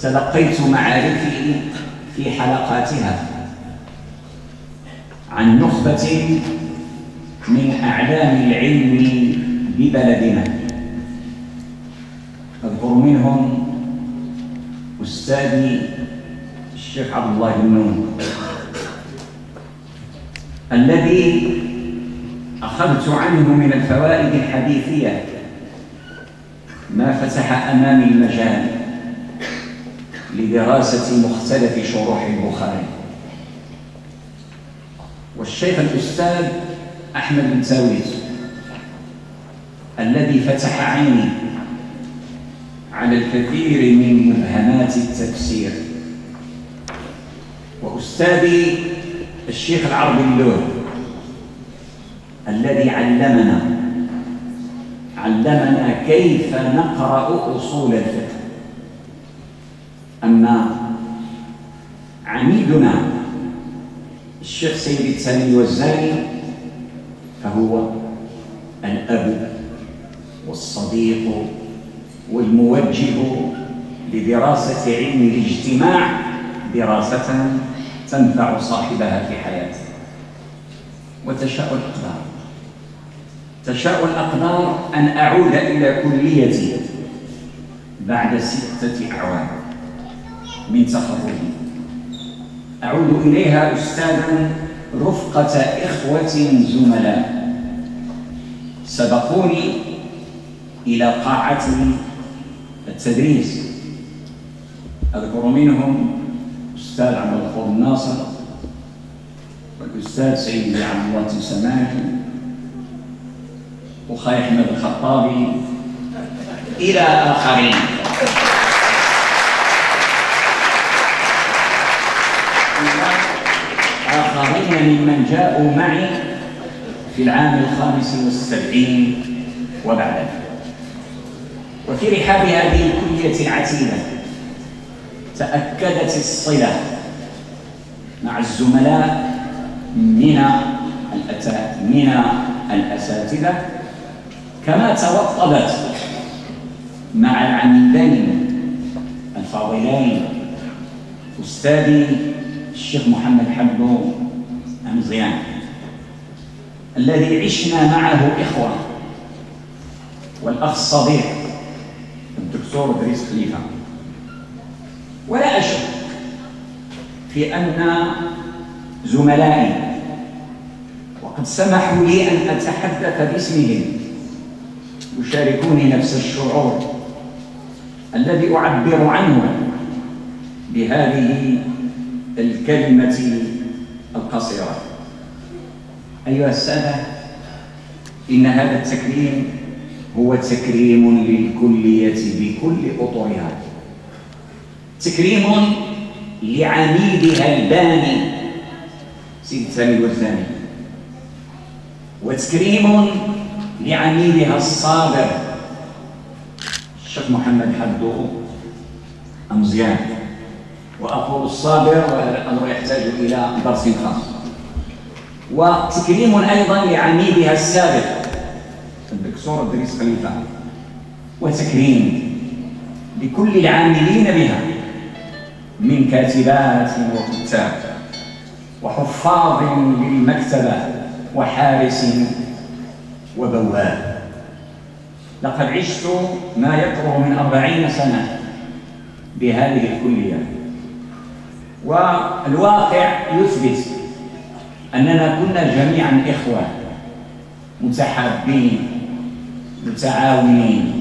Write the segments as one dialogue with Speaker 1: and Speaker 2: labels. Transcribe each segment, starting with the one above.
Speaker 1: تلقيت معارفي في حلقاتها عن نخبة من أعلام العلم ببلدنا. أذكر منهم أستاذي الشيخ عبد الله بن نون الذي أخذت عنه من الفوائد الحديثية ما فتح أمامي المجال. لدراسة مختلف شروح البخاري. والشيخ الأستاذ أحمد بن تاويز الذي فتح عيني على الكثير من مبهمات التفسير. وأستاذي الشيخ العربي اللور الذي علمنا علمنا كيف نقرأ أصول الفقه. أما عميدنا الشيخ سيد الثاني الوزاني فهو الأب والصديق والموجه لدراسة علم الاجتماع دراسة تنفع صاحبها في حياته. وتشاء الأقدار. تشاء الأقدار أن أعود إلى كليتي بعد ستة أعوام. من تخرجي. أعود إليها أستاذا رفقة إخوة زملاء. سبقوني إلى قاعة التدريس. أذكر منهم أستاذ عبد الغفور الناصر والأستاذ سيد عبد الله السماحي وخاي أحمد الخطابي إلى آخرين. آخرين ممن جاءوا معي في العام الخامس والسبعين وبعده. وفي رحاب هذه الكلية العتيدة تأكدت الصلة مع الزملاء من من الأساتذة كما توطدت مع العميدين الفاضلين أستاذي الشيخ محمد حبو أمزيان الذي عشنا معه إخوة والأخ الصديق الدكتور دريس خليفة. ولا أشك في أن زملائي وقد سمحوا لي أن أتحدث باسمهم يشاركوني نفس الشعور الذي أعبر عنه بهذه الكلمة القصيرة. أيها السادة إن هذا التكريم هو تكريم للكلية بكل أطرها. تكريم لعميدها الباني سيد الثاني والثاني. وتكريم لعميدها الصابر الشيخ محمد حدو أمزيان. وأقول الصابر وهذا الأمر يحتاج إلى درس خاص. وتكريم أيضا لعميدها السابق. الدكتور إدريس خليفة. وتكريم لكل العاملين بها من كاتبات وكتاب وحفاظ للمكتبة وحارس وبواب. لقد عشت ما يقرب من أربعين سنة بهذه الكلية. والواقع يثبت أننا كنا جميعا إخوة متحابين متعاونين.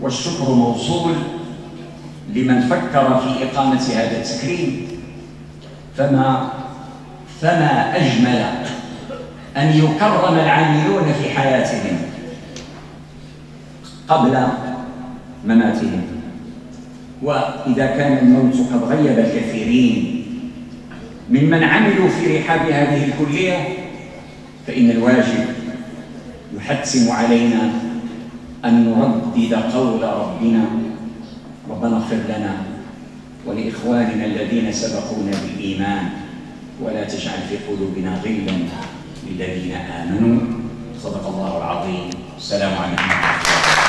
Speaker 1: والشكر موصول لمن فكر في إقامة هذا التكريم. فما فما أجمل أن يكرم العاملون في حياتهم قبل مماتهم. وإذا كان الموت قد غيب الكثيرين ممن عملوا في رحاب هذه الكلية فإن الواجب يحتم علينا أن نردد قول ربنا ربنا اغفر لنا ولإخواننا الذين سبقونا بالإيمان ولا تجعل في قلوبنا غلا للذين آمنوا صدق الله العظيم. السلام عليكم ورحمة الله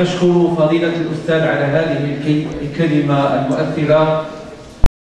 Speaker 2: نشكر فضيلة الأستاذ على هذه الكلمة المؤثرة.